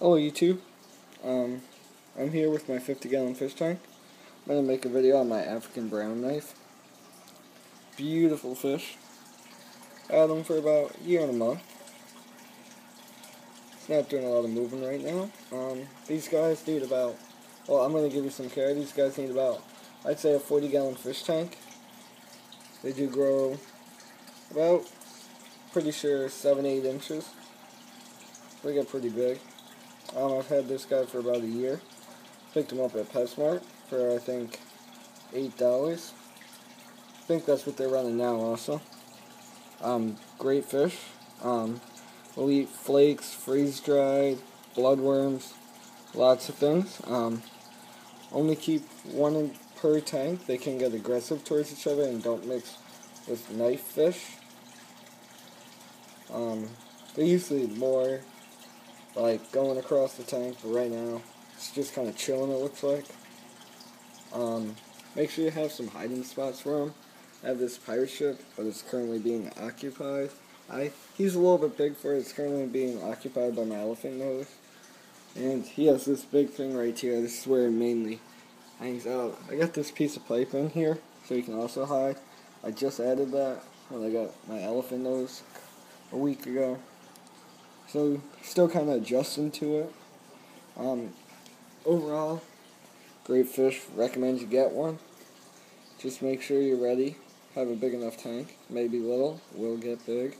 Hello YouTube, um, I'm here with my 50 gallon fish tank. I'm going to make a video on my African brown knife. Beautiful fish. I Had them for about a year and a month. It's not doing a lot of moving right now. Um, these guys need about, well I'm going to give you some care, these guys need about, I'd say a 40 gallon fish tank. They do grow about, pretty sure 7-8 inches. They get pretty big. Um, I've had this guy for about a year. Picked him up at PetSmart for I think eight dollars. I think that's what they're running now also. Um, great fish. Um, we'll eat flakes, freeze dried, bloodworms, lots of things. Um, only keep one in per tank. They can get aggressive towards each other and don't mix with knife fish. Um, they're usually more like going across the tank, but right now it's just kind of chilling. It looks like. Um, make sure you have some hiding spots for him. I have this pirate ship, but it's currently being occupied. I he's a little bit big for it. It's currently being occupied by my elephant nose, and he has this big thing right here. This is where it mainly hangs out. I got this piece of pipe in here, so he can also hide. I just added that when I got my elephant nose a week ago. So still kind of adjusting to it. Um, overall, great fish. Recommend you get one. Just make sure you're ready. Have a big enough tank. Maybe little. Will get big.